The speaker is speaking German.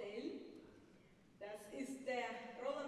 vorstellen. Das ist der Roland.